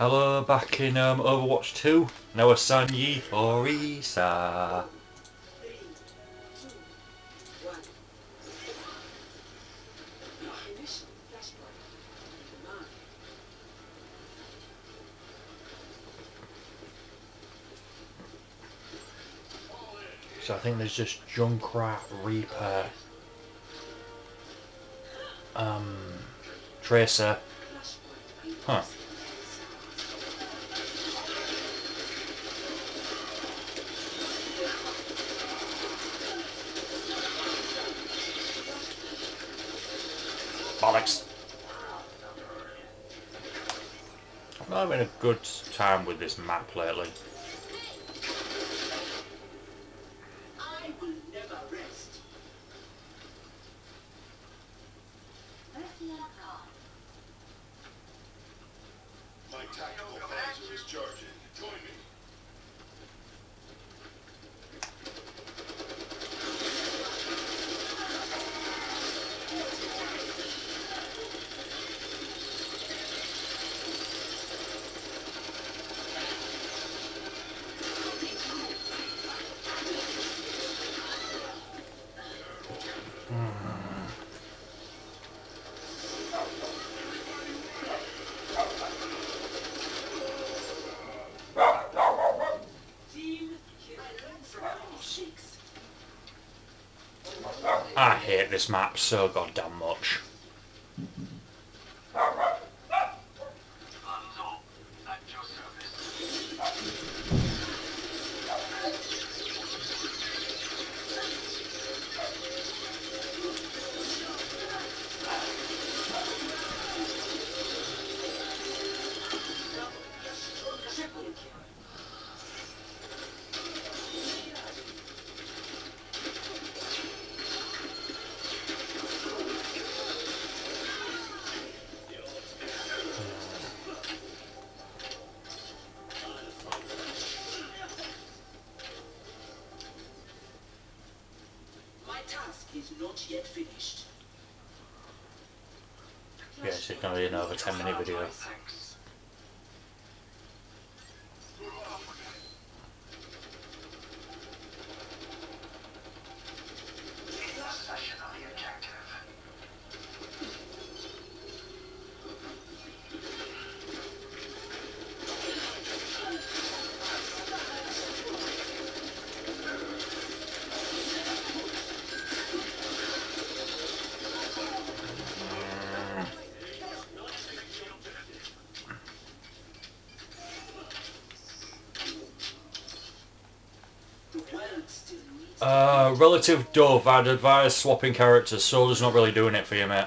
Hello, back in um, Overwatch 2. Now Noah Sanyi Orisa. So I think there's just Junkrat, Reaper, um, Tracer. Huh. Bollocks. I'm not having a good time with this map lately. I will never rest. My tactical phaser is charging. Join me. I hate this map so goddamn much. Yet finished. Yes, it's gonna be another 10 minute video. Uh, relative Dove, I'd advise swapping characters. Soldier's not really doing it for you, mate.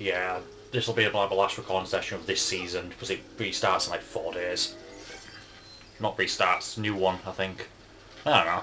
Yeah, this will be the last recording session of this season because it restarts in like four days. Not restarts, new one, I think. I don't know.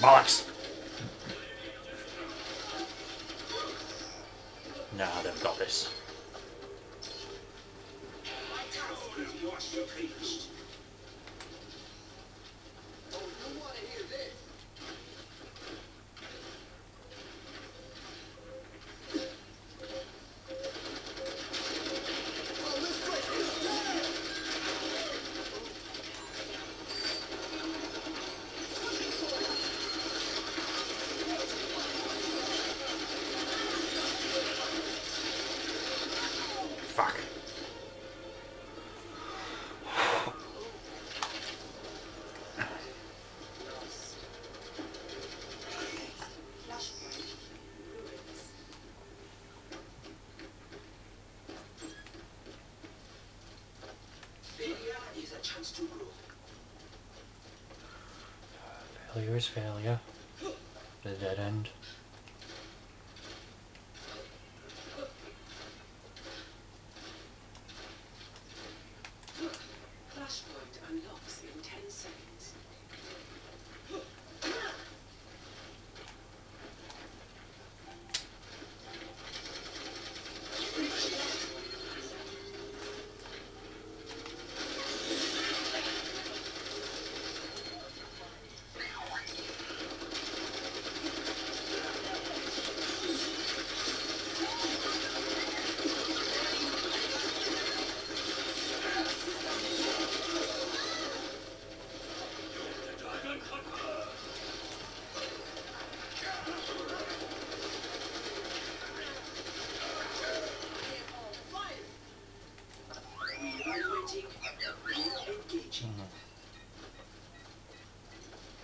Bollocks! Failure is failure. The dead end.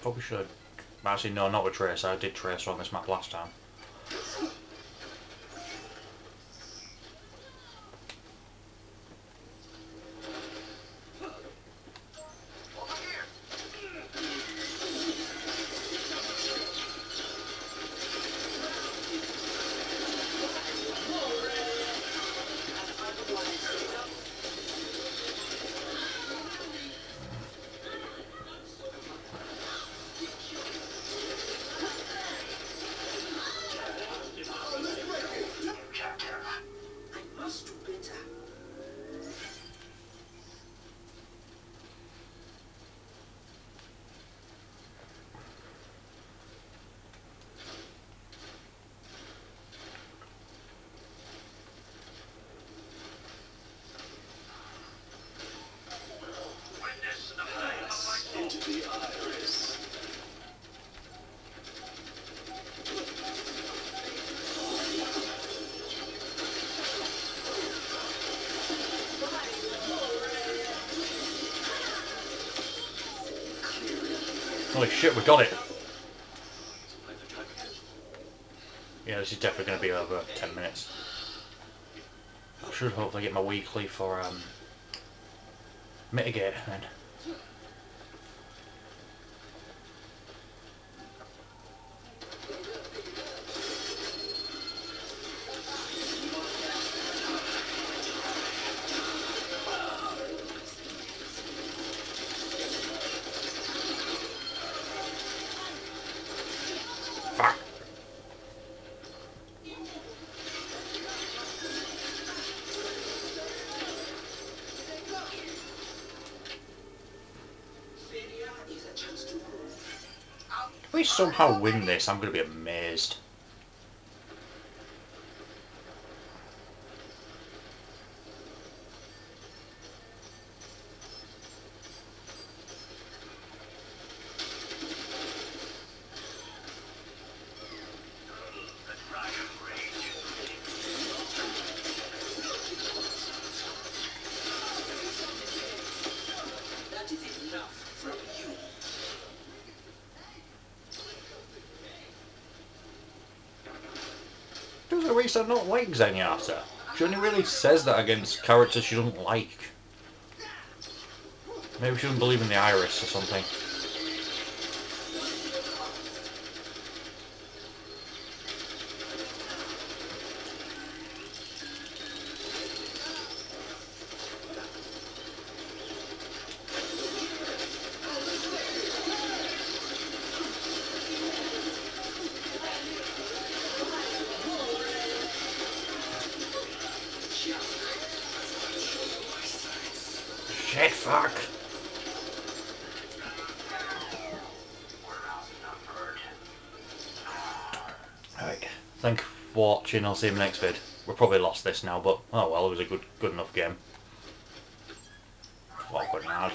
Probably should. Actually, no, not with Tracer. I did Tracer on this map last time. Holy shit, we got it! Yeah, this is definitely going to be over 10 minutes. I should hopefully get my weekly for um, mitigate then. We somehow win this, I'm going to be amazed. Orisa not like Zenyatta? She only really says that against characters she doesn't like. Maybe she doesn't believe in the iris or something. Fuck! Right. Thank you for watching. I'll see you in the next vid. We probably lost this now, but oh well, it was a good good enough game. Awkward hard.